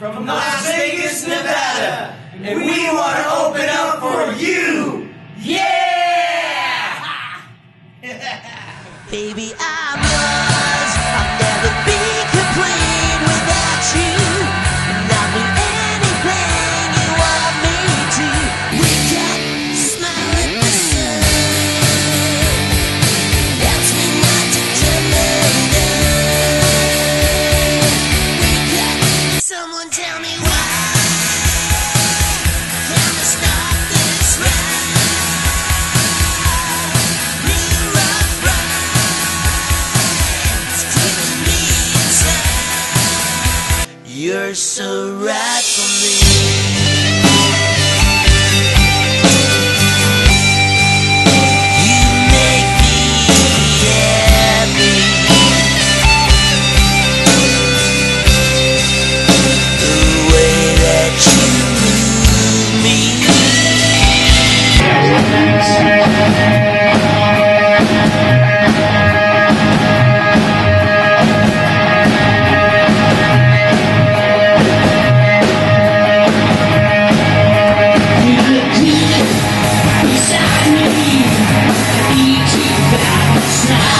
from Las Vegas, Nevada, and we want to open up for you. Yeah! Baby, I You're so right for me. Yes.